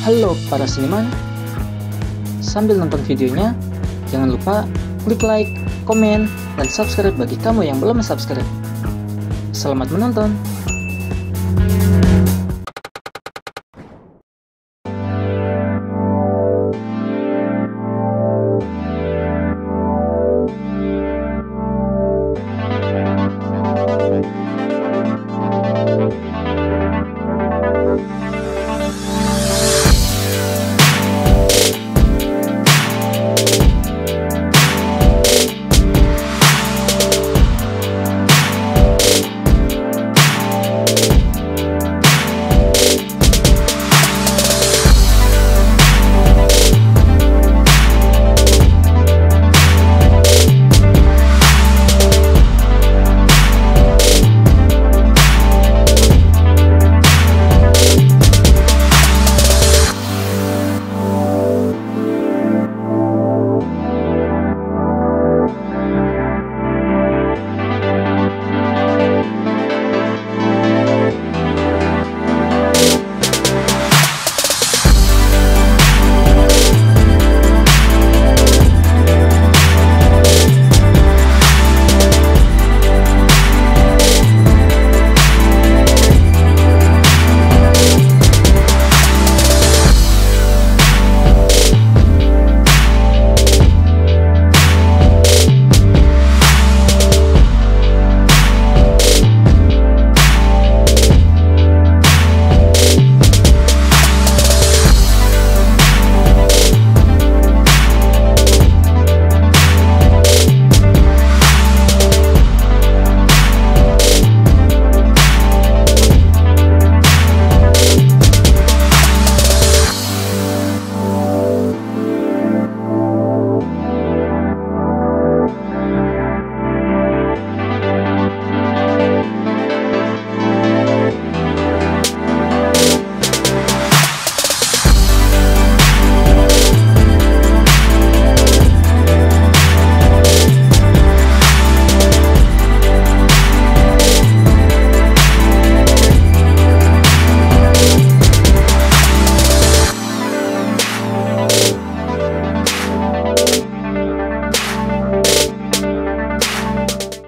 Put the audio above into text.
Halo para seniman, sambil nonton videonya, jangan lupa klik like, komen, dan subscribe bagi kamu yang belum subscribe. Selamat menonton!